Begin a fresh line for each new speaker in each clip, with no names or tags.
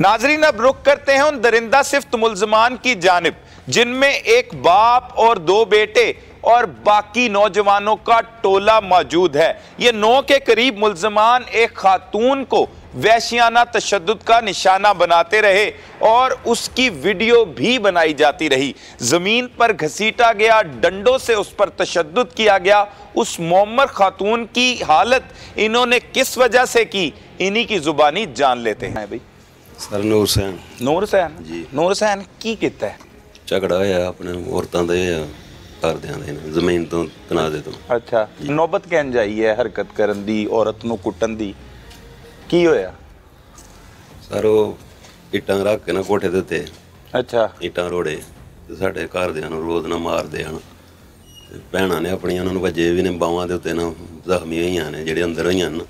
नाजरीन, अब रुख करते हैं उन दरिंदा सिफ्त मुलजमान की जानब, जिनमें एक बाप और दो बेटे और बाकी नौजवानों का टोला मौजूद है। ये नौ के करीब मुलजमान एक खातून को वैशियाना तशद का निशाना बनाते रहे और उसकी वीडियो भी बनाई जाती रही। ज़मीन पर घसीटा गया, डंडों से उस पर तशद किया गया। उस मोमर खातून की हालत इन्होंने किस वजह से की? इन्हीं की जुबानी जान लेते हैं भाई।
ਸਰ ਨੂਰ ਸੈਨ।
ਨੂਰ ਹੁਸੈਨ
ਜੀ।
ਨੂਰ ਹੁਸੈਨ ਕੀ ਕੀਤਾ
ਝਗੜਾ ਹੋਇਆ ਆਪਣੇ ਔਰਤਾਂ ਦੇ ਘਰਦਿਆਂ ਦੇ ਨਾਲ, ਜ਼ਮੀਨ ਤੋਂ ਤਨਾਜ਼ੇ ਤੋਂ।
ਅੱਛਾ। ਨੌਬਤ ਕਿੰਜ ਆਈ ਹੈ ਹਰਕਤ ਕਰਨ ਦੀ ਔਰਤ ਨੂੰ ਕੁੱਟਣ ਦੀ? ਕੀ ਹੋਇਆ?
ਸਰ ਉਹ ਇੱਟਾਂ ਰੱਖ ਕੇ ਨਾ ਕੋਠੇ ਦੇ ਉੱਤੇ।
ਅੱਛਾ।
ਇੱਟਾਂ ਰੋੜੇ। ਤੇ ਸਾਡੇ ਘਰਦਿਆਂ ਨੂੰ ਰੋਜ਼ ਨਾ ਮਾਰਦੇ ਹਨ। ਤੇ ਭੈਣਾਂ ਨੇ ਆਪਣੀਆਂ ਉਹਨਾਂ ਨੂੰ ਵੱਜੇ ਵੀ ਨੇ ਬਾਹਾਂ ਦੇ ਉੱਤੇ ਨਾ ਜ਼ਖਮੀ ਹੋਈਆਂ ਨੇ ਜਿਹੜੇ ਅੰਦਰ ਹੋਈਆਂ ਨੇ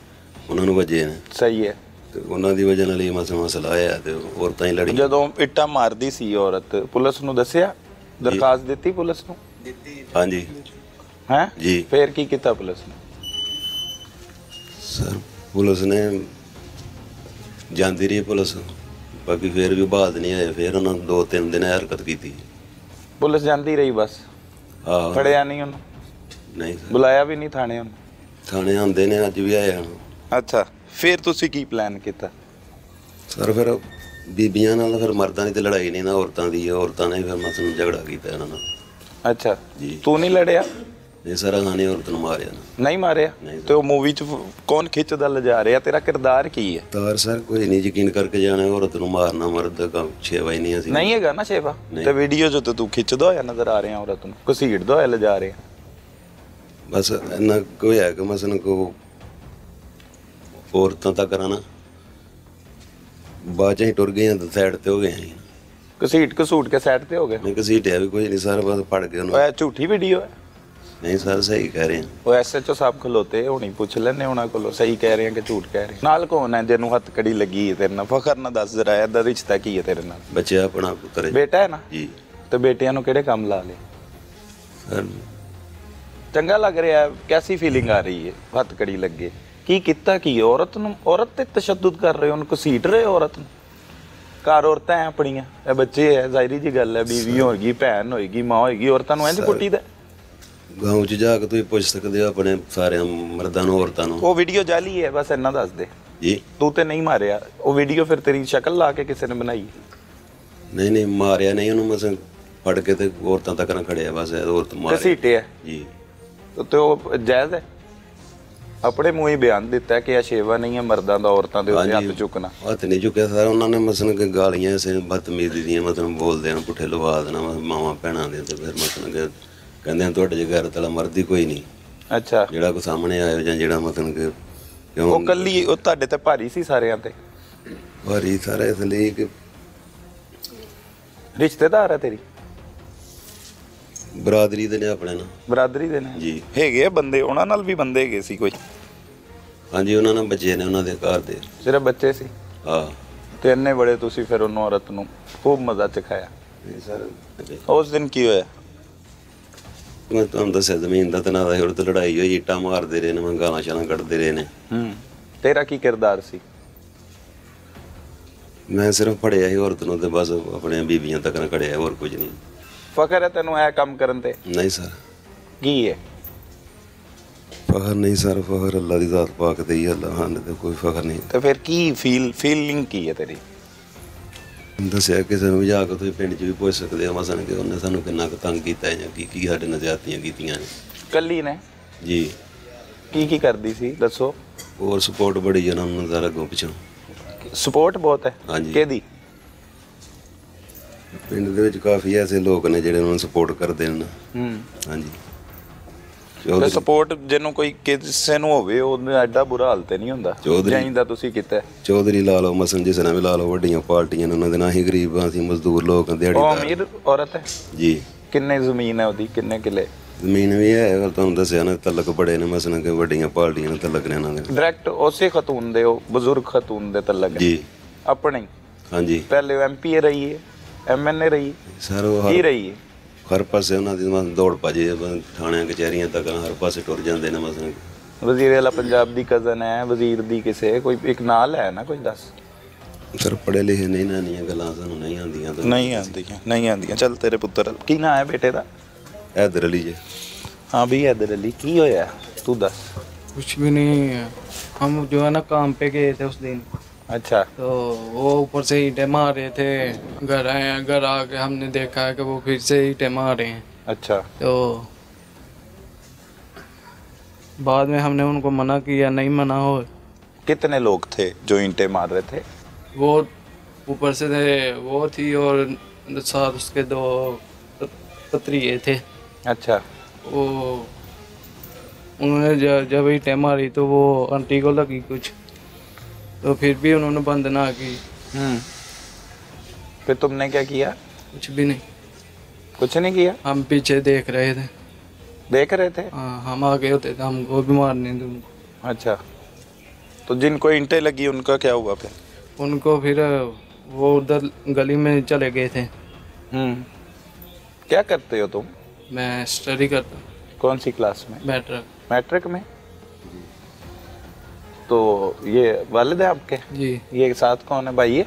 ਉਹਨਾਂ ਨੂੰ ਵੱਜੇ ਨੇ।
ਸਹੀ ਹੈ।
ਤੇ ਉਹਨਾਂ ਦੀ ਵਜ੍ਹਾ ਨਾਲ ਹੀ ਮਸਲਾ ਮਸਲਾ ਆਇਆ ਤੇ ਔਰਤਾਂ ਹੀ ਲੜੀਆਂ।
ਜਦੋਂ ਇੱਟਾਂ ਮਾਰਦੀ ਸੀ ਔਰਤ ਪੁਲਿਸ ਨੂੰ ਦੱਸਿਆ? ਦਰਖਾਸਤ ਦਿੱਤੀ ਪੁਲਿਸ ਨੂੰ?
ਹਾਂਜੀ।
ਹੈ?
ਜੀ।
ਫੇਰ ਕੀ ਕੀਤਾ ਪੁਲਿਸ ਨੇ?
ਸਰ ਪੁਲਿਸ ਨੇ ਜਾਂਦੀ ਰਹੀ ਪੁਲਿਸ। ਬਾਕੀ ਫੇਰ ਵੀ ਬਾਤ ਨਹੀਂ ਆਏ ਫੇਰ ਉਹਨਾਂ ਦੋ ਤਿੰਨ ਦਿਨ ਇਹ ਹਰਕਤ ਕੀਤੀ।
ਪੁਲਿਸ ਜਾਂਦੀ ਰਹੀ ਬਸ?
ਆਹ।
ਫੜਿਆ ਨਹੀਂ ਉਹਨੂੰ?
ਨਹੀਂ ਸਰ।
ਬੁਲਾਇਆ ਵੀ ਨਹੀਂ ਥਾਣੇ ਉਹਨੂੰ?
ਥਾਣੇ ਆਉਂਦੇ ਨੇ ਅੱਜ ਵੀ ਆਏ ਹਨ।
ਅੱਛਾ। ਫੇਰ ਤੁਸੀਂ ਕੀ ਪਲਾਨ ਕੀਤਾ?
ਸਰ ਫਿਰ ਬੀਬੀਆਂ ਨਾਲ ਫਿਰ ਮਰਦਾਂ ਦੀ ਤੇ ਲੜਾਈ ਨਹੀਂ ਨਾ ਔਰਤਾਂ ਦੀ। ਔਰਤਾਂ ਨੇ ਫਿਰ ਮਸਲ ਝਗੜਾ ਕੀਤਾ ਇਹਨਾਂ ਨਾਲ।
ਅੱਛਾ
ਜੀ।
ਤੂੰ ਨਹੀਂ ਲੜਿਆ?
ਇਹ ਸਾਰਾ ਖਾਨੇ ਔਰਤ ਨੂੰ ਮਾਰਿਆ। ਨਾ
ਨਹੀਂ ਮਾਰਿਆ?
ਨਹੀਂ।
ਤੇ ਉਹ ਮੂਵੀ ਚ ਕੌਣ ਖਿੱਚਦਾ ਲਿਜਾ ਰਿਹਾ? ਤੇਰਾ ਕਿਰਦਾਰ ਕੀ ਹੈ?
ਤਾਰ ਸਰ ਕੋਈ ਨਹੀਂ ਯਕੀਨ ਕਰਕੇ ਜਾਣਾ ਔਰਤ ਨੂੰ ਮਾਰਨਾ ਮਰਦ ਦਾ ਕੰਮ ਛੇਵਾ ਹੀ ਨਹੀਂ ਅਸੀਂ।
ਨਹੀਂ ਹੈਗਾ ਨਾ
ਨਹੀਂ।
ਤੇ ਵੀਡੀਓ ਚ ਤਾਂ ਤੂੰ ਖਿੱਚਦਾ ਹੋਇਆ ਨਜ਼ਰ ਆ ਰਿਹਾ ਔਰਤ ਨੂੰ? ਘਸੀੜਦਾ ਹੋਇਆ ਲਿਜਾ ਰਿਹਾ?
ਬਸ ਇੰਨਾ ਕੋਈ ਹੈ ਕਿ ਮਸਨ ਕੋ ਔਰਤਾਂ ਤੱਕ ਕਰਾਣਾ ਬਾਅਦ ਚ ਹੀ ਟੁਰ ਗਏ ਤਾਂ ਸਾਈਡ ਤੇ ਹੋ ਗਏ ਅਸੀਂ।
ਘਸੀਟ ਘਸੂਟ ਕੇ ਸਾਈਡ ਤੇ ਹੋ ਗਏ?
ਨਹੀਂ ਕਿਸੇ ਟਿਆ ਵੀ ਕੋਈ ਨਹੀਂ ਸਰ ਬਸ ਫੜ ਕੇ ਉਹਨੂੰ।
ਝੂਠੀ ਵੀਡੀਓ ਹੈ?
ਨਹੀਂ ਸਰ ਸਹੀ ਕਹਿ ਰਹੇ ਆ।
ਉਹ ਐਸਐਚਓ ਸਾਹਿਬ ਖਲੋਤੇ ਹੁਣੀ ਪੁੱਛ ਲੈਣੇ ਉਹਨਾਂ ਕੋਲੋਂ ਸਹੀ ਕਹਿ ਰਹੇ ਆ ਕਿ ਝੂਠ ਕਹਿ ਰਹੇ ਆ। ਨਾਲ ਕੌਣ ਹੈ ਜਿਹਨੂੰ ਹੱਥ ਕੜੀ ਲੱਗੀ ਹੈ ਤੇਰੇ ਨਾਲ? ਫਖਰ ਨਾ ਦੱਸ ਜਰਾ ਇਹਦਾ ਰਿਸ਼ਤਾ ਕੀ ਹੈ ਤੇਰੇ ਨਾਲ?
ਬੱਚਾ ਆਪਣਾ ਪੁੱਤਰ ਹੈ।
ਬੇਟਾ ਹੈ ਨਾ?
ਜੀ।
ਤੇ ਬੇਟਿਆਂ ਨੂੰ ਕਿਹੜੇ ਕੰਮ ਲਾ ਲੇ
ਸਰ।
ਚੰਗਾ ਲੱਗ ਰਿਹਾ ਹੈ ਕੈਸੀ ਫੀਲਿੰਗ ਆ ਰਹੀ ਹੈ ਹੱਥ ਕੜੀ ਲੱਗੇ? ਕੀ ਕੀਤਾ ਕੀ? ਔਰਤ ਨੂੰ ਔਰਤ ਤੇ ਤਸ਼ੱਦਦ ਕਰ ਰਹੇ ਹੋ ਉਹਨੂੰ ਘਸੀਟ ਰਹੇ ਹੋ ਔਰਤ ਨੂੰ? ਘਰ ਔਰਤਾਂ ਆਪਣੀਆਂ। ਇਹ ਬੱਚੇ ਹੈ ਜ਼ਾਹਿਰੀ ਜੀ ਗੱਲ ਹੈ ਬੀਵੀ ਹੋਏਗੀ ਭੈਣ ਹੋਏਗੀ ਮਾਂ ਹੋਏਗੀ ਔਰਤਾਂ ਨੂੰ ਇੰਜ ਕੁੱਟੀਦਾ
ਗਾਉਂ ਚ ਜਾ ਕੇ ਤੁਸੀਂ ਪੁੱਛ ਸਕਦੇ ਹੋ ਆਪਣੇ ਸਾਰੇ ਮਰਦਾਂ ਨੂੰ ਔਰਤਾਂ ਨੂੰ।
ਉਹ ਵੀਡੀਓ ਜਾਲੀ ਹੈ ਬਸ ਇੰਨਾ ਦੱਸ ਦੇ।
ਜੀ।
ਤੂੰ ਤੇ ਨਹੀਂ ਮਾਰਿਆ। ਉਹ ਵੀਡੀਓ ਫਿਰ ਤੇਰੀ ਸ਼ਕਲ ਲਾ ਕੇ ਕਿਸੇ ਨੇ ਬਣਾਈ?
ਨਹੀਂ ਨਹੀਂ ਮਾਰਿਆ ਨਹੀਂ ਉਹਨੂੰ ਮਸ ਫੜ ਕੇ ਤੇ ਔਰਤਾਂ ਤੱਕ ਨਾ ਖੜਿਆ ਬਸ ਔਰਤ ਮਾਰ
ਘਸੀਟਿਆ?
ਜੀ।
ਤੇ ਉਹ ਜਾਇਜ਼ ਹੈ ਆਪਣੇ ਮੂੰਹ ਹੀ ਬਿਆਨ ਦਿੱਤਾ ਕਿ ਇਹ ਸ਼ੇਵਾ ਨਹੀਂ ਹੈ ਮਰਦਾਂ ਦਾ ਔਰਤਾਂ ਦੇ ਉੱਤੇ ਹੱਥ ਚੁੱਕਣਾ।
ਹੱਥ ਨਹੀਂ ਚੁੱਕਿਆ ਸਰ ਉਹਨਾਂ ਨੇ ਮਸਨ ਕਿ ਗਾਲੀਆਂ ਸੇ ਬਦਤਮੀਜ਼ੀ ਦੀਆਂ ਮਤਲਬ ਬੋਲਦੇ ਹਨ ਪੁੱਠੇ ਲਵਾ ਦੇਣਾ ਮਾਵਾਂ ਭੈਣਾਂ ਦੇ ਤੇ ਫਿਰ ਮਸਨ ਕਿ ਕਹਿੰਦੇ ਤੁਹਾਡੇ ਜੇ ਘਰ ਤਲਾ ਮਰਦੀ ਕੋਈ ਨਹੀਂ।
ਅੱਛਾ।
ਜਿਹੜਾ ਕੋ ਸਾਹਮਣੇ ਆਇਆ ਜਾਂ ਜਿਹੜਾ ਮਤਲਬ ਕਿ
ਉਹ ਕੱਲੀ ਉਹ ਤੁਹਾਡੇ ਤੇ ਭਾਰੀ ਸੀ ਸਾਰਿਆਂ ਤੇ?
ਭਾਰੀ ਸਾਰਾ ਇਸ ਲਈ ਕਿ
ਰਿਸ਼ਤੇਦਾਰ ਹੈ ਤੇਰੀ?
ਬਰਾਦਰੀ ਦੇ ਨੇ ਆਪਣੇ ਨਾਲ
ਬਰਾਦਰੀ ਦੇ ਨੇ?
ਜੀ।
ਹੈਗੇ ਆ ਬੰਦੇ ਉਹਨਾਂ ਨਾਲ ਵੀ ਬੰਦੇ ਹੈਗੇ ਸੀ ਕੋਈ?
ਹਾਂਜੀ ਉਹਨਾਂ ਨਾਲ ਬੱਚੇ ਨੇ ਉਹਨਾਂ ਦੇ ਘਰ ਦੇ।
ਸਿਰਫ ਬੱਚੇ ਸੀ?
ਹਾਂ।
ਤੇ ਇੰਨੇ ਬੜੇ ਤੁਸੀਂ ਫਿਰ ਉਹਨੂੰ ਔਰਤ ਨੂੰ ਖੂਬ ਮਜ਼ਾ ਚਖਾਇਆ?
ਸਰ
ਉਸ ਦਿਨ ਕੀ ਹੋਇਆ?
ਮੈਂ ਤੁਹਾਨੂੰ ਦੱਸਿਆ ਜ਼ਮੀਨ ਦਾ ਸੀ, ਉਹਦੇ ਤੇ ਲੜਾਈ ਹੋਈ ਇੱਟਾਂ ਮਾਰਦੇ ਰਹੇ ਨੇ ਮੈਂ ਗਾਲਾਂ ਸ਼ਾਲਾਂ ਕੱਢਦੇ ਰਹੇ ਨੇ।
ਹੂੰ। ਤੇਰਾ ਕੀ ਕਿਰਦਾਰ ਸੀ?
ਮੈਂ ਸਿਰਫ ਫੜਿਆ ਸੀ ਔਰਤ ਨੂੰ ਤੇ ਬਸ ਆਪਣੇ ਬੀਬੀਆਂ ਤੱਕ ਨਾ ਖੜਿਆ ਹੋਰ ਕੁਝ ਨਹੀਂ।
ਫਖਰ ਹੈ ਤੈਨੂੰ ਇਹ ਕੰਮ ਕਰਨ ਤੇ?
ਨਹੀਂ ਸਰ।
ਕੀ ਹੈ?
ਫਖਰ ਨਹੀਂ ਸਰ ਫਖਰ ਅੱਲਾ ਦੀ ਜ਼ਾਤ ਪਾਕ ਤੇ ਹੀ ਅੱਲਾ ਹਾਂ ਤੇ ਕੋਈ ਫਖਰ ਨਹੀਂ।
ਤੇ ਫਿਰ ਕੀ ਫੀਲ ਫੀਲਿੰਗ ਕੀ ਹੈ ਤੇਰੀ?
ਦੱਸਿਆ ਕਿਸੇ ਨੂੰ ਵੀ ਜਾ ਕੇ ਤੁਸੀਂ ਪਿੰਡ 'ਚ ਵੀ ਪੁੱਛ ਸਕਦੇ ਹੋ ਮਸਨ ਕਿ ਉਹਨੇ ਸਾਨੂੰ ਕਿੰਨਾ ਕੁ ਤੰਗ ਕੀਤਾ ਜਾਂ ਕੀ ਕੀ ਸਾਡੇ ਨਾਲ ਜ਼ਿਆਦਤੀਆਂ ਕੀਤੀਆਂ ਨੇ।
ਕੱਲੀ ਨੇ?
ਜੀ।
ਕੀ ਕੀ ਕਰਦੀ ਸੀ? ਦੱਸੋ।
ਹੋਰ ਸਪੋਰਟ ਬੜੀ ਜਨਾਂ ਨੂੰ ਨਜ਼ਾਰਾ ਅੱਗੋਂ ਪਿੱਛੋਂ।
ਸਪੋਰਟ ਬਹੁਤ ਹੈ।
ਹਾਂਜੀ।
ਕਿਹਦੀ?
ਪਿੰਡ ਦੇ ਵਿੱਚ ਕਾਫੀ ਐਸੇ ਲੋਕ ਨੇ ਜਿਹੜੇ ਉਹਨਾਂ ਨੂੰ ਸਪੋਰਟ ਕਰਦੇ ਨੇ
ਹੂੰ।
ਹਾਂਜੀ।
ਤੇ ਸਪੋਰਟ ਜਿਹਨੂੰ ਕੋਈ ਕਿਸੇ ਨੂੰ ਹੋਵੇ ਉਹਨੂੰ ਐਡਾ ਬੁਰਾ ਹਾਲ ਤੇ ਨਹੀਂ ਹੁੰਦਾ
ਚੌਧਰੀ।
ਜਾਈਂਦਾ ਤੁਸੀਂ ਕੀਤਾ।
ਚੌਧਰੀ ਲਾ ਲਓ ਮਸਨ ਜਿਸ ਨਾਲ ਵੀ ਲਾ ਲਓ ਵੱਡੀਆਂ ਪਾਰਟੀਆਂ ਨੇ ਉਹਨਾਂ ਦੇ ਨਾਲ ਹੀ ਗਰੀਬ ਅਸੀਂ ਮਜ਼ਦੂਰ ਲੋਕ ਹਾਂ,
ਉਹ
ਦਿਹਾੜੀਦਾਰ।
ਅਮੀਰ ਔਰਤ ਹੈ?
ਜੀ।
ਕਿੰਨੇ ਜ਼ਮੀਨ ਹੈ ਉਹਦੀ ਕਿੰਨੇ ਕਿੱਲੇ?
ਜ਼ਮੀਨ ਵੀ ਹੈ ਗੱਲ ਤੁਹਾਨੂੰ ਦੱਸਿਆ ਨਾ ਤਲਕ ਬੜੇ ਨੇ ਮਸਨ ਕਿ ਵੱਡੀਆਂ ਪਾਰਟੀਆਂ ਨੇ ਤਲਕ ਨੇ ਉਹਨਾਂ ਦੇ।
ਡਾਇਰੈਕਟ ਉਸੇ ਖਤੂਨ ਦੇ ਉਹ ਬਜ਼ੁਰਗ ਖਤੂਨ ਦੇ ਤਲਕ ਹੈ।
ਜੀ।
ਆਪਣੇ।
ਹਾਂਜੀ।
ਪਹਿਲੇ ਐਮਪੀ ਰਹੀ ਹੈ ਐਮਐਨਏ ਰਹੀ ਹੈ,
ਸਰ ਉਹ
ਕੀ
ਹਰ
ਰਹੀ ਹੈ
ਹਰ ਪਾਸੇ ਉਹਨਾਂ ਦੀ ਮਤਲਬ ਦੌੜ ਭਜੇ ਥਾਣਿਆਂ ਕਚਹਿਰੀਆਂ ਤੱਕ ਹਰ ਪਾਸੇ ਟੁਰ ਜਾਂਦੇ ਨੇ ਮਸਨ
ਵਜ਼ੀਰ ਵਾਲਾ ਪੰਜਾਬ ਦੀ ਕਜ਼ਨ ਹੈ ਵਜ਼ੀਰ ਦੀ ਕਿਸੇ ਕੋਈ ਇੱਕ ਨਾਲ ਹੈ ਨਾ ਕੋਈ ਦੱਸ
ਸਰ ਪੜ੍ਹੇ ਲਿਖੇ ਨਹੀਂ ਨਾ ਨਹੀਂ ਗੱਲਾਂ ਸਾਨੂੰ ਨਹੀਂ ਆਉਂਦੀਆਂ ਤਾਂ
ਨਹੀਂ ਆਉਂਦੀਆਂ ਨਹੀਂ ਆਉਂਦੀਆਂ ਚੱਲ ਤੇਰੇ ਪੁੱਤਰ ਕੀ ਨਾਂ ਹੈ ਬੇਟੇ ਦਾ
ਇਧਰ ਅਲੀ ਜੇ
ਹਾਂ ਵੀ ਇਧਰ ਅਲੀ ਕੀ ਹੋਇਆ ਤੂੰ ਦੱਸ
कुछ भी नहीं है हम जो है ना काम पे गए थे उस दिन
ਅੱਛਾ
तो वो ऊपर से ईंटें मार रहे थे। घर आए घर आके हमने देखा है कि वो फिर से ईंटें मार रहे हैं।
अच्छा।
तो बाद में हमने उनको मना किया नहीं मना हो
कितने लोग थे जो ईंटें मार रहे थे?
वो ऊपर से थे वो थी और साथ उसके दो पत्रिये थे।
अच्छा।
वो उन्होंने जब ईंटें मारी तो वो आंटी को लगी कुछ। तो फिर भी उन्होंने बंद ना की।
हम्म। फिर तुमने क्या किया?
कुछ भी नहीं।
कुछ नहीं किया?
हम पीछे देख रहे थे।
देख रहे थे?
हाँ हम आगे होते थे हमको भी मारने
अच्छा। तो जिनको ईंटें लगी उनका क्या हुआ फिर?
उनको फिर वो उधर गली में चले गए थे।
हम्म। क्या करते हो तुम?
मैं स्टडी करता हूँ।
कौन सी क्लास में?
बैटर
मैट्रिक में? तो ये वालिद है आपके
जी
ये साथ कौन है भाई है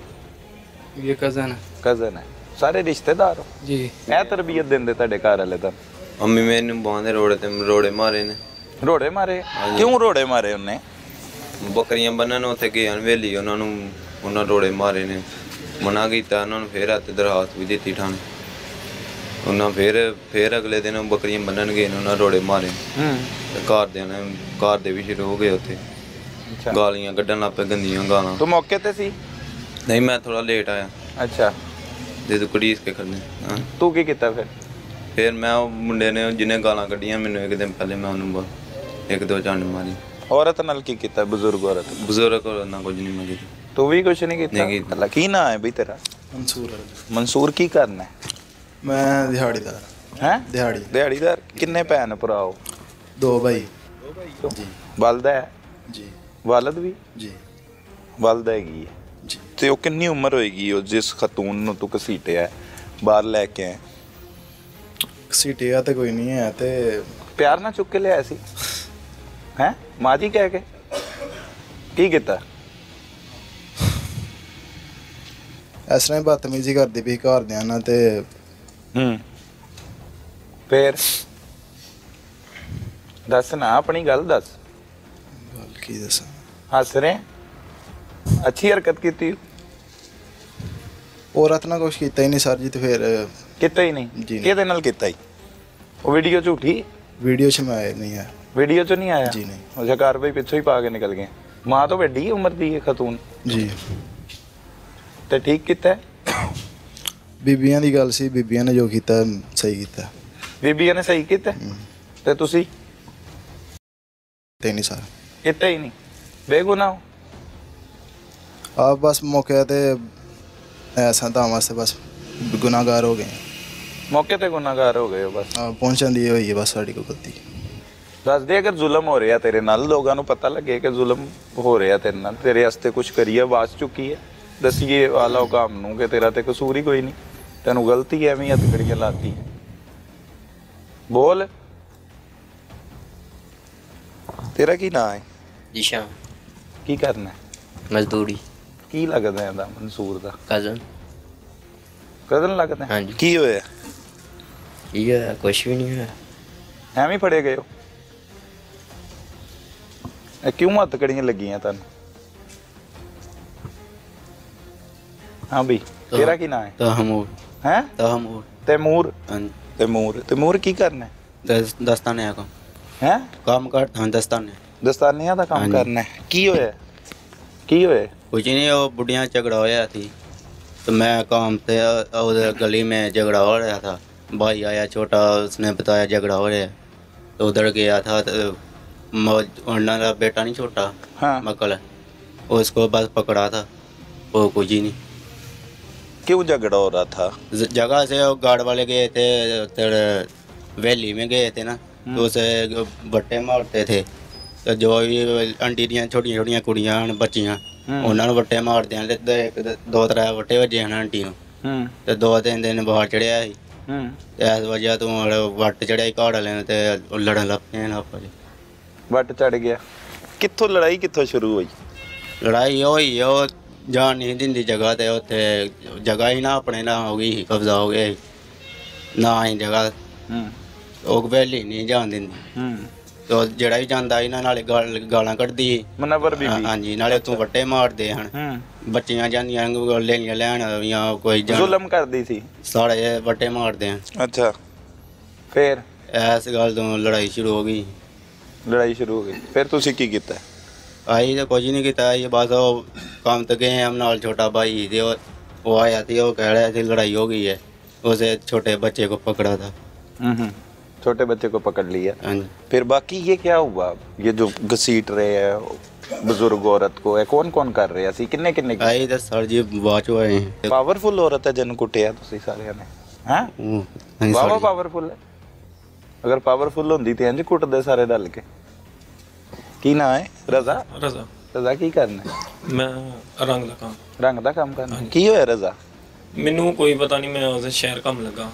ये कज़न है
ਕਜ਼ਨ ਹੈ ਸਾਰੇ ਰਿਸ਼ਤੇਦਾਰ ਹੋ
जी
ਮੈਂ ਤਰਬੀਅਤ ਦਿੰਦੇ ਤੁਹਾਡੇ ਘਰ ਵਾਲੇ ਤਾਂ
ਮੰਮੀ ਮੈਨੂੰ ਬਾਂਦੇ ਰੋੜੇ ਤੇ ਰੋੜੇ ਮਾਰੇ ਨੇ
ਰੋੜੇ ਮਾਰੇ ਕਿਉਂ ਰੋੜੇ ਮਾਰੇ ਉਹਨੇ
ਬੱਕਰੀਆਂ ਬੰਨਣ ਉੱਥੇ ਗਏ ਹਨ ਵੇਲੀ ਉਹਨਾਂ ਨੂੰ ਉਹਨਾਂ ਰੋੜੇ ਮਾਰੇ ਨੇ ਮਨਾ ਕੀਤਾ ਉਹਨਾਂ ਨੂੰ ਫੇਰ ਹੱਥ ਦਰਖਾਸਤ ਵੀ ਦਿੱਤੀ ਠਾਣੇ ਉਹਨਾਂ ਫੇਰ ਫੇਰ ਅਗਲੇ ਦਿਨ ਉਹ ਬੱਕਰੀਆਂ ਬੰਨਣ ਗਏ ਨੇ ਉਹਨਾਂ ਰੋੜੇ ਮਾਰੇ
ਹੂੰ
ਤੇ ਘਰ ਦੇ ਨੇ ਘਰ ਦੇ ਵੀ ਸ਼ੁਰੂ ਹੋ ਗਏ ਉੱਥੇ
ਅੱਛਾ।
ਗਾਲੀਆਂ ਕੱਢਣ ਲੱਗ ਪਏ ਗੰਦੀਆਂ ਗਾਲਾਂ।
ਤੂੰ ਮੌਕੇ ਤੇ ਸੀ?
ਨਹੀਂ ਮੈਂ ਥੋੜਾ ਲੇਟ ਆਇਆ।
ਅੱਛਾ।
ਦੇ ਤੂੰ ਕੁੜੀਸ ਕੇ ਖੜਨੇ ਹਾਂ।
ਤੂੰ ਕੀ ਕੀਤਾ ਫਿਰ?
ਫਿਰ ਮੈਂ ਉਹ ਮੁੰਡੇ ਨੇ ਜਿਹਨੇ ਗਾਲਾਂ ਕੱਢੀਆਂ ਮੈਨੂੰ ਇੱਕ ਦਿਨ ਪਹਿਲੇ ਮੈਂ ਉਹਨੂੰ ਇੱਕ ਦੋ ਝੰਡ ਮਾਰੀ।
ਔਰਤ ਨਾਲ ਕੀ ਕੀਤਾ ਬਜ਼ੁਰਗ ਔਰਤ?
ਬਜ਼ੁਰਗ ਕੋਲ ਨਾ ਕੁਝ ਨਹੀਂ ਮੰਗੀ
ਤੂੰ ਵੀ ਕੁਝ ਨਹੀਂ ਕੀਤਾ?
ਨਹੀਂ ਕੀਤਾ।
ਕੀ ਨਾਂ ਹੈ ਬਈ ਤੇਰਾ?
ਮਨਸੂਰ
ਮਨਸੂਰ ਕੀ ਕਰਨਾ
ਮੈਂ ਦਿਹਾੜੀਦਾਰ।
ਹੈ?
ਦਿਹਾੜੀ।
ਦਿਹਾੜੀਦਾਰ? ਕਿੰਨੇ ਭੈਣ ਭਰਾ ਹੋ?
ਦੋ ਭਾਈ।
ਜੀ। ਵਾਲਦਾ ਹੈ?
ਜੀ।
ਵਾਲਦ ਵੀ?
ਜੀ।
ਵਾਲਦਾ ਹੈਗੀ ਹੈ।
ਜੀ।
ਤੇ ਉਹ ਕਿੰਨੀ ਉਮਰ ਹੋਏਗੀ ਉਹ ਜਿਸ ਖਤੂਨ ਨੂੰ ਤੂੰ ਘਸੀਟਿਆ ਬਾਹਰ ਲੈ ਕੇ ਆਇਆ?
ਸੀਟਿਆ ਤੇ ਕੋਈ ਨਹੀਂ ਹੈ ਤੇ
ਪਿਆਰ ਨਾਲ ਚੁੱਕ ਕੇ ਲਿਆਇਆ ਸੀ? ਹੈ? ਮਾਂ ਜੀ ਕਹਿ ਕੇ। ਕੀ ਕੀਤਾ?
ਇਸ ਤਰ੍ਹਾਂ ਬਦਤਮੀਜ਼ੀ ਕਰਦੀ ਵੀ ਘਰਦਿਆਂ ਨਾਲ ਤੇ
ਹੂੰ। ਫੇਰ? ਦੱਸ ਨਾ ਆਪਣੀ ਗੱਲ ਦੱਸ।
ਗੱਲ ਕੀ ਦੱਸਾਂ?
ਹੱਸ ਰਹੇ ਅੱਛੀ ਹਰਕਤ ਕੀਤੀ
ਔਰਤ ਨਾਲ ਕੁਛ ਕੀਤਾ ਹੀ ਨਹੀਂ ਸਰ ਜੀ ਤੇ ਫਿਰ
ਕੀਤਾ ਹੀ ਨਹੀਂ
ਜੀ।
ਕਿਹਦੇ ਨਾਲ ਕੀਤਾ ਹੀ ਉਹ ਵੀਡੀਓ ਝੂਠੀ
ਵੀਡੀਓ 'ਚ ਮੈਂ ਆਇਆ ਨਹੀਂ ਹੈ
ਵੀਡੀਓ 'ਚ ਨਹੀਂ ਆਇਆ
ਜੀ ਨਹੀਂ।
ਅੱਛਾ ਕਾਰਵਾਈ ਪਿੱਛੋਂ ਹੀ ਪਾ ਕੇ ਨਿਕਲ ਗਏ ਮਾਂ ਤੋਂ ਵੱਡੀ ਉਮਰ ਦੀ ਹੈ ਖਤੂਨ
ਜੀ
ਤੇ ਠੀਕ ਕੀਤਾ?
ਬੀਬੀਆਂ ਦੀ ਗੱਲ ਸੀ ਬੀਬੀਆਂ ਨੇ ਜੋ ਕੀਤਾ ਸਹੀ ਕੀਤਾ
ਬੀਬੀਆਂ ਨੇ ਸਹੀ ਕੀਤਾ? ਤੇ ਤੁਸੀਂ
ਤੇ ਨਹੀਂ ਸਰ
ਕੀਤਾ ਹੀ ਨਹੀਂ ਬੇਗੁਨਾਹ ਹੋ।
ਆਪ ਬਸ ਮੌਕੇ ਤੇ ਐਸਾ ਤਾਂ ਵਾਸਤੇ ਬਸ ਗੁਨਾਹਗਾਰ ਹੋ ਗਏ
ਮੌਕੇ ਤੇ ਗੁਨਾਹਗਾਰ ਹੋ ਗਏ ਹੋ ਬਸ
ਆ ਪਹੁੰਚਣ ਦੀ ਹੋਈ ਹੈ ਬਸ ਸਾਡੀ ਕੋਈ ਗਲਤੀ
ਦੱਸ ਦੇ ਅਗਰ ਜ਼ੁਲਮ ਹੋ ਰਿਹਾ ਤੇਰੇ ਨਾਲ ਲੋਕਾਂ ਨੂੰ ਪਤਾ ਲੱਗੇ ਕਿ ਜ਼ੁਲਮ ਹੋ ਰਿਹਾ ਤੇਰੇ ਨਾਲ ਤੇਰੇ ਵਾਸਤੇ ਕੁਝ ਕਰੀਏ ਆਵਾਜ਼ ਚੁੱਕੀ ਹੈ ਦਸੀਏ ਵਾਲਾ ਹੁਕਮ ਨੂੰ ਕਿ ਤੇਰਾ ਤੇ ਕਸੂਰ ਹੀ ਕੋਈ ਨਹੀਂ ਤੈਨੂੰ ਗਲਤੀ ਐਵੇਂ ਹੀ ਹੱਥ ਖੜੀਆਂ ਲਾਤੀ ਬੋਲ ਤੇਰਾ ਕੀ ਨਾਂ ਹੈ
ईशा
ਕੀ ਕਰਨਾ ਹੈ?
मजदूरी
ਕੀ ਲੱਗਦਾ ਇਹਦਾ ਮਨਸੂਰ ਦਾ
कजन
ਕਦਨ ਲੱਗਦਾ ਹੈ?
ਹਾਂਜੀ।
ਕੀ ਹੋਇਆ
ये कुछ भी नहीं है
ਐਵੇਂ ਹੀ ਫੜੇ ਗਏ ਹੋ ਇਹ ਕਿਉਂ ਹੱਥ ਕੜੀਆਂ ਲੱਗੀਆਂ ਤੁਹਾਨੂੰ ਹਾਂ ਬਈ ਤੇਰਾ ਕੀ ਨਾਂ ਹੈ
तहमूर
ਹੈ
तहमूर
ਤੈਮੂਰ ਤੈਮੂਰ ਤੈਮੂਰ ਕੀ ਕਰਨਾ ਹੈ
दस दस्ताने का
ਹੈ
काम करता हूँ दस्ताने
ਦਸਤਾਨਿਆਂ ਦਾ ਕੰਮ
ਹਾਂਜੀ।
ਕਰਨਾ ਹੈ ਕੀ ਹੋਇਆ ਕੀ ਹੋਇਆ
कुछ नहीं वो बुढ़िया झगड़ा होया थी तो मैं काम पे अ, उधर गली में झगड़ा हो रहा था भाई आया छोटा उसने बताया झगड़ा हो रहा है तो उधर गया था तो म- उन्होंने बेटा नहीं छोटा
हाँ
मकल उसको बस पकड़ा था वो कुछ ही नहीं
क्यों झगड़ा हो रहा था
ज- जगह से वो गार्ड वाले गए थे तेरे वैली में गए थे ना तो उसे बट्टे मारते थे ਤੇ ਜੋ ਵੀ ਆਂਟੀ ਦੀਆਂ ਛੋਟੀਆਂ ਛੋਟੀਆਂ ਕੁੜੀਆਂ ਹਨ ਬੱਚੀਆਂ ਉਹਨਾਂ ਨੂੰ ਵੱਟੇ ਮਾਰਦੇ ਹਨ ਤੇ ਇੱਕ ਦੋ ਤਰੇ ਵੱਟੇ ਵੱਜੇ ਹਨ ਆਂਟੀ ਨੂੰ।
ਹੂੰ।
ਤੇ ਦੋ ਤਿੰਨ ਦਿਨ ਬਾਹਰ ਚੜਿਆ ਸੀ।
ਹੂੰ।
ਤੇ ਇਸ ਵਜ੍ਹਾ ਤੋਂ ਵੱਟ ਚੜਿਆ ਸੀ ਘਾੜ ਵਾਲਿਆਂ ਤੇ ਉਹ ਲੜਨ ਲੱਗ ਪਏ ਨਾ ਆਪਾਂ ਜੀ
ਵੱਟ ਚੜ ਗਿਆ। ਕਿੱਥੋਂ ਲੜਾਈ ਕਿੱਥੋਂ ਸ਼ੁਰੂ ਹੋਈ?
ਲੜਾਈ ਹੋਈ ਉਹ ਜਾਣ ਨਹੀਂ ਦਿੰਦੀ ਜਗ੍ਹਾ ਤੇ ਉੱਥੇ ਜਗ੍ਹਾ ਹੀ ਨਾ ਆਪਣੇ ਨਾ ਹੋ ਗਈ ਕਬਜ਼ਾ ਹੋ ਗਿਆ ਨਾ ਹੀ ਜਗ੍ਹਾ।
ਹੂੰ।
ਉਹ ਵੈਲੀ ਨਹੀਂ ਜਾਣ ਦਿੰਦੀ।
ਹੂੰ।
ਤੇ ਉਹ ਜਿਹੜਾ ਵੀ ਜਾਂਦਾ ਇਹਨਾਂ ਨਾਲੇ ਗਾਲ- ਗਾਲਾਂ ਕੱਢਦੀ ਸੀ।
ਮਨਵਰ
ਹਾਂ-
ਬੀਬੀ
ਹਾਂਜੀ ਨਾਲੇ ਤੂੰ ਵੱਟੇ ਮਾਰਦੇ ਹਨ
ਹੂੰ
ਬੱਚੀਆਂ ਜਾਂਦੀਆਂ ਲੈਣੀਆਂ ਲੈਣ ਜਾਂ ਕੋਈ ਜਾਣ
ਜ਼ੁਲਮ ਕਰਦੀ ਸੀ
ਸਾਲੇ ਵੱਟੇ ਮਾਰਦੇ ਹਨ
ਅੱਛਾ ਫਿਰ
ਐਸ ਗੱਲ ਤੋਂ ਲੜਾਈ ਸ਼ੁਰੂ ਹੋ ਗਈ
ਲੜਾਈ ਸ਼ੁਰੂ ਹੋ ਗਈ ਫਿਰ ਤੁਸੀਂ ਕੀ ਕੀਤਾ
ਆਈ ਤਾਂ ਕੁਝ ਨਹੀਂ ਕੀਤਾ ਇਹ ਬਸ ਉਹ ਕੰਮ ਤੇ ਗਏ ਹਮ ਨਾਲ ਛੋਟਾ ਭਾਈ ਤੇ ਉਹ ਉਹ ਆਇਆ ਸੀ ਉਹ ਕਹਿ ਰਿਹਾ ਸੀ लड़ाई हो गई है उसे छोटे बच्चे को पकड़ा था
हम्म हम्म, छोटे बच्चे को पकड़ लिया
हाँ जी
फिर बाकी ये क्या हुआ ये जो घसीट रहे हैं बुजुर्ग औरत को है कौन कौन कर रहे ਸੀ ਕਿੰਨੇ ਕਿੰਨੇ
ਆਈ ਤਾਂ ਸਰ ਜੀ ਬਾਅਦ ਚੋਂ ਆਏ ਹੈ
ਪਾਵਰਫੁਲ ਔਰਤ ਹੈ ਜਿਹਨੂੰ ਕੁੱਟਿਆ ਤੁਸੀਂ ਸਾਰਿਆਂ ਨੇ ਹੈ
ਹੂੰ, ਹਾਂਜੀ
ਵਾਵਾ
ਸਰ ਜੀ।
ਪਾਵਰਫੁਲ ਹੈ ਅਗਰ ਪਾਵਰਫੁਲ ਹੁੰਦੀ ਤੇ ਇੰਜ ਕੁੱਟਦੇ ਸਾਰੇ ਰਲ ਕੇ ਕੀ ਨਾਂ ਹੈ ਰਜ਼ਾ
ਰਜ਼ਾ
ਰਜ਼ਾ ਕੀ ਕਰਨਾ ਹੈ?
ਮੈਂ ਰੰਗ ਦਾ ਕੰਮ
ਰੰਗ ਦਾ ਕੰਮ ਕਰਨਾ ਹੈ। ਕੀ ਹੋਇਆ ਰਜ਼ਾ
ਮੈਨੂੰ ਕੋਈ ਪਤਾ ਨਹੀਂ ਮੈਂ ਉਹਦੇ ਸ਼ਹਿਰ ਕੰਮ ਲੱਗਾ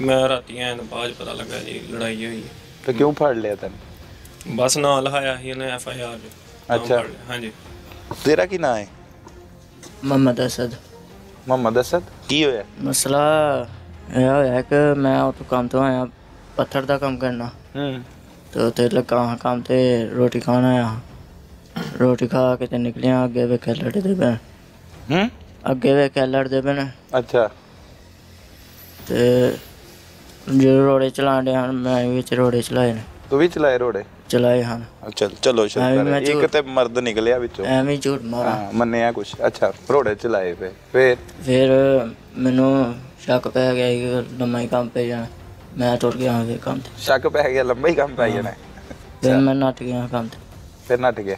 ਮੈਂ ਰਾਤੀ ਐਨ ਬਾਅਦ ਪਤਾ ਲੱਗਾ ਜੀ ਲੜਾਈ ਹੋਈ ਹੈ।
ਤੇ ਕਿਉਂ ਫੜ ਲਿਆ ਤੈਨੂੰ
ਬਸ ਨਾਂ ਲਿਖਾਇਆ ਸੀ ਉਹਨੇ ਐਫ ਆਈ ਆਰ
ਅੱਛਾ।
ਹਾਂਜੀ
ਤੇਰਾ ਕੀ ਨਾਂ ਹੈ
ਮੁਹੰਮਦ ਅਸਦ
ਮੁਹੰਮਦ ਅਸਦ ਕੀ ਹੋਇਆ
ਮਸਲਾ ਇਹ ਹੋਇਆ ਕਿ ਮੈਂ ਉਹ ਤੋਂ ਕੰਮ ਤੋਂ ਆਇਆ ਪੱਥਰ ਦਾ ਕੰਮ ਕਰਨਾ
ਹੂੰ
ਤੇ ਉੱਥੇ ਲੱਗਾ ਹਾਂ ਕੰਮ ਤੇ ਰੋਟੀ ਖਾਣ ਆਇਆ ਰੋਟੀ ਖਾ ਕੇ ਤੇ ਨਿਕਲਿਆ ਅੱਗੇ ਵੇਖਿਆ ਲੜਦੇ ਪਏ
ਹੂੰ
ਅੱਗੇ ਵੇਖਿਆ ਲੜਦੇ ਪਏ ਨੇ
ਅੱਛਾ
ਤੇ ਜਿਹੜੇ ਰੋੜੇ ਚਲਾਉਣ ਡਏ ਹਨ ਮੈਂ ਵੀ ਵਿੱਚ ਰੋੜੇ ਚਲਾਏ ਨੇ
ਤੂੰ ਵੀ ਚਲਾਏ ਰੋੜੇ
ਚਲਾਏ ਹਨ
ਚਲ ਚਲੋ
ਐਵੇਂ
ਸ਼ੁਕਰ
ਮੈਂ
ਹੈ ਇੱਕ
ਝੂਠ-
ਤੇ ਮਰਦ ਨਿਕਲਿਆ ਵਿੱਚੋਂ
ਐਵੇਂ ਹੀ ਝੂਠ ਮਾਰਾ
ਹਾਂ ਮੰਨਿਆ ਕੁਛ ਅੱਛਾ ਰੋੜੇ ਚਲਾਏ ਫੇ ਫੇਰ
ਫਿਰ ਮੈਨੂੰ ਸ਼ੱਕ ਪੈ ਗਿਆ ਕਿ ਲੰਮਾ ਹੀ ਕੰਮ ਪੈ ਜਾਣਾ ਮੈਂ ਟੁੱਟ ਗਿਆ ਹਾਂ ਫਿਰ ਕੰਮ ਤੇ
ਸ਼ੱਕ ਪੈ ਗਿਆ ਲੰਬਾ ਹੀ ਕੰਮ ਪੈ ਜਾਣਾ ਹੈ।
ਫਿਰ ਮੈਂ ਨੱਠ ਗਿਆ ਕੰਮ ਤੇ
ਫਿਰ ਨੱਠ ਗਿਆ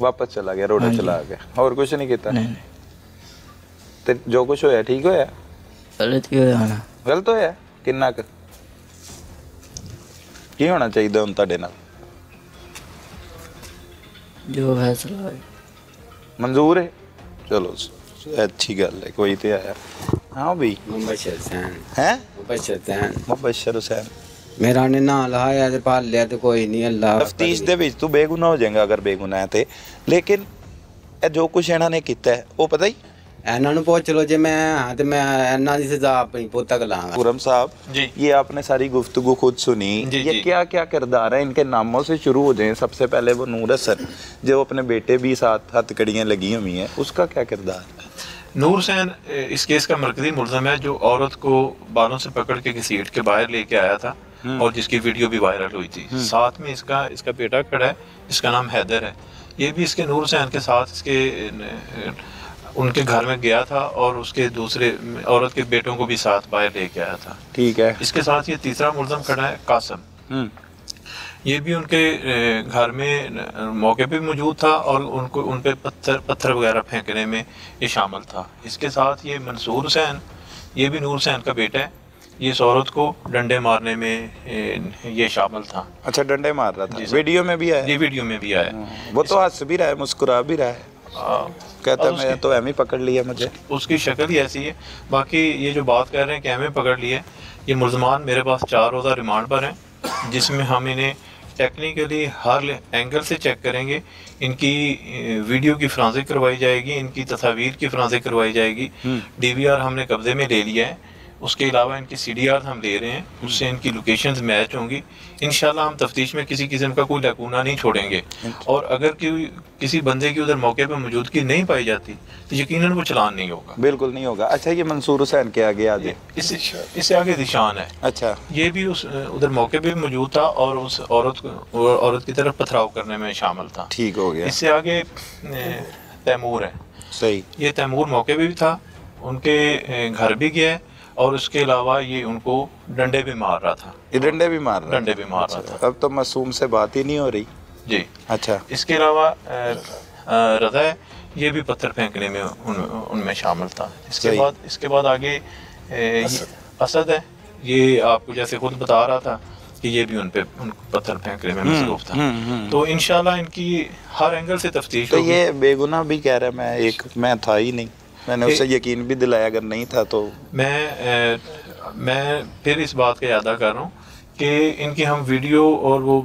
ਵਾਪਸ ਚਲਾ ਗਿਆ ਰੋੜੇ
ਹਾਂਜੀ।
ਚਲਾ ਗਿਆ ਹੋਰ ਕੁਛ ਨਹੀਂ ਕੀਤਾ
ਨਹੀਂ ਨਹੀਂ
ਤੇ ਜੋ ਕੁਛ ਹੋਇਆ ਠੀਕ ਹੋਇਆ
ਗਲਤ ਹੀ ਹੋਇਆ ਨਾ
ਗਲਤ ਹੋਇਆ? ਕਿੰਨਾ ਕੁ? ਕੀ ਹੋਣਾ ਚਾਹੀਦਾ ਹੁਣ ਤੁਹਾਡੇ ਨਾਲ?
ਜੋ ਫੈਸਲਾ ਹੋਇਆ
ਮਨਜ਼ੂਰ ਹੈ? ਚਲੋ ਅੱਛੀ ਗੱਲ ਹੈ ਕੋਈ ਤੇ ਆਇਆ। ਹਾਂ ਵੀ
ਮੁਬਸ਼ਰ ਸੈਨ
ਹੈ?
ਮੁਬਸ਼ਰ ਸੈਨ
ਮੁਬਸ਼ਰ ਹੁਸੈਨ।
ਮੇਰਾ ਨੇ ਨਾਂ ਲਾਇਆ ਤੇ ਪਾਲ ਲਿਆ ਤੇ ਕੋਈ ਨਹੀਂ ਅੱਲਾ
ਤਫਤੀਸ਼ ਦੇ ਵਿੱਚ ਤੂੰ ਬੇਗੁਨਾਹ ਹੋ ਜਾਏਗਾ ਅਗਰ ਬੇਗੁਨਾਹ ਹੈ ਤੇ। ਲੇਕਿਨ ਇਹ ਜੋ ਕੁਛ ਇਹਨਾਂ ਨੇ ਕੀਤਾ ਹੈ ਉਹ ਪਤਾ ਹੀ
ਇਹਨਾਂ ਨੂੰ ਪੁੱਛ ਲਓ ਜੇ ਮੈਂ ਹਾਂ ਤੇ ਮੈਂ ਇਹਨਾਂ ਦੀ ਸਜ਼ਾ ਆਪਣੀ ਪੁੱਤਕ ਲਾਂਗਾ
खुरम साहब
जी।
ये आपने सारी गुफ्तगु खुद सुनी
जी,
ये
जी।
क्या क्या किरदार है इनके नामों से शुरू हो जाएं सबसे पहले वो नूर असर जो अपने बेटे भी साथ हथकड़ियाँ लगी हुई हैं उसका क्या किरदार है
नूर हुसैन ए, इस केस का मरकजी मुलजम है जो औरत को बालों से पकड़ के घसीट के बाहर लेके आया था और जिसकी वीडियो भी वायरल हुई थी साथ में इसका इसका बेटा खड़ा है जिसका नाम हैदर है ये भी इसके नूर हुसैन के साथ इसके न- उनके घर में गया था और उसके दूसरे औरत के बेटों को भी साथ बाहर लेके आया था।
ठीक है।
इसके साथ ये तीसरा मुलजम खड़ा है कासम।
हम्म।
ये भी उनके घर में मौके पे मौजूद था और उनको उन पे पत्थर पत्थर वगैरह फेंकने में ये शामिल था। इसके साथ ये मंसूर हुसैन ये भी नूर हुसैन का बेटा है। ये औरत को डंडे मारने में ये शामिल था।
अच्छा डंडे मार रहा था। वीडियो में भी आया?
ये वीडियो में भी आया।
वो तो हंस भी रहा है मुस्कुरा भी रहा है।
आ,
कहता
और
मैं तो एम ही पकड़ लिया मुझे।
उसकी शक्ल ही ऐसी है। बाकी ये जो बात कर रहे हैं कि हमें पकड़ लिया ये मुलजमान मेरे पास चार रोज़ा रिमांड पर हैं जिसमें हम इन्हें टेक्निकली हर एंगल से चेक करेंगे। इनकी वीडियो की फ्रांसी करवाई जाएगी इनकी तस्वीर की फ्रांसी करवाई जाएगी। डीवीआर हमने कब्जे में ले लिया है। उसके अलावा इनकी सी डी आर हम ले रहे हैं उससे इनकी लोकेशन मैच होंगी। इंशाल्लाह हम तफ्तीश में किसी किस्म का कोई लकूना नहीं छोड़ेंगे। और अगर कोई किसी बंदे की उधर मौके पर मौजूदगी नहीं पाई जाती तो यकीन वो चलान नहीं होगा।
बिल्कुल नहीं होगा। अच्छा ये मंसूर हुसैन के आगे आ जाए
इससे आगे निशान है।
अच्छा।
ये भी उस उधर मौके पे भी मौजूद था और उस औरत औरत की तरफ़ पथराव करने में शामिल था।
ठीक हो गया।
इससे आगे तैमूर है।
सही।
ये तैमूर मौके पर भी था। उनके घर भी गया है। और उसके अलावा ये उनको डंडे भी मार रहा था।
ये डंडे भी मार रहा
डंडे भी मार रहा था।
अब तो मासूम से बात ही नहीं हो रही।
जी।
अच्छा।
इसके अलावा रजा ये भी पत्थर फेंकने में उन, उनमें शामिल था। इसके बाद इसके बाद आगे ए, असद। है। ये आपको जैसे खुद बता रहा था कि ये भी उन पे उन पत्थर फेंकने में मसरूफ था। तो इनशाला इनकी हर एंगल से तफ्तीश
तो ये बेगुनाह भी कह रहा है मैं एक मैं था ही नहीं। मैंने उसे यकीन भी दिलाया अगर नहीं था तो।
मैं ए, मैं फिर इस बात का यादा कर रहा हूँ कि इनकी हम वीडियो और वो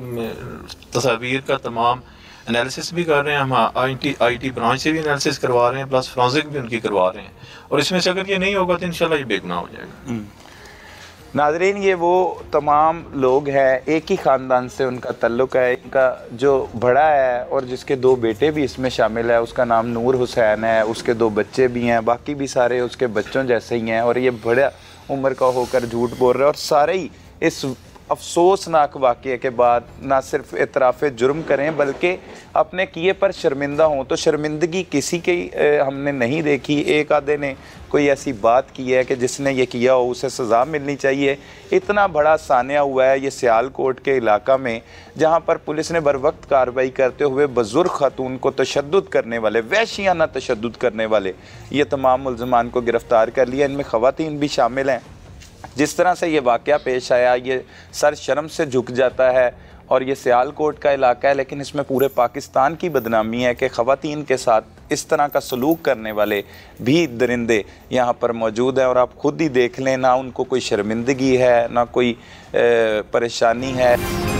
तस्वीर का तमाम एनालिसिस भी कर रहे हैं हम आईटी आईटी ब्रांच से भी एनालिसिस करवा रहे हैं प्लस फ्रांसिक भी उनकी करवा रहे हैं। और इसमें से अगर ये नहीं होगा तो इनशाला ये बेगुनाह हो जाएगा।
नाजरीन, ये वो तमाम लोग हैं, एक ही ख़ानदान से उनका तल्लुक़ है, इनका जो बड़ा है और जिसके दो बेटे भी इसमें शामिल है, उसका नाम नूर हुसैन है, उसके दो बच्चे भी हैं, बाकी भी सारे उसके बच्चों जैसे ही हैं और ये बड़ा उम्र का होकर झूठ बोल रहे हैं और सारे ही इस अफसोसनाक वाक़े के बाद ना सिर्फ़ इतराफ़ जुर्म करें, बल्कि अपने किए पर शर्मिंदा हों तो शर्मिंदगी किसी की हमने नहीं देखी। एक आधे ने कोई ऐसी बात की है कि जिसने ये किया हो, उसे सज़ा मिलनी चाहिए। इतना बड़ा सानिया हुआ है ये सियालकोट के इलाका में, जहाँ पर पुलिस ने बर वक्त कार्रवाई करते हुए बुज़ुर्ग खातून को तशद करने वाले, वैशियाना तशद करने वाले, ये तमाम मुलजमान को गिरफ़्तार कर लिया। इनमें ख़वातीन भी शामिल हैं। जिस तरह से ये वाक़ पेश आया, ये सर शर्म से झुक जाता है और ये सियालकोट का इलाका है, लेकिन इसमें पूरे पाकिस्तान की बदनामी है कि ख़वान के साथ इस तरह का सलूक करने वाले भी दरिंदे यहाँ पर मौजूद हैं और आप खुद ही देख लें, ना उनको कोई शर्मिंदगी है, ना कोई परेशानी है।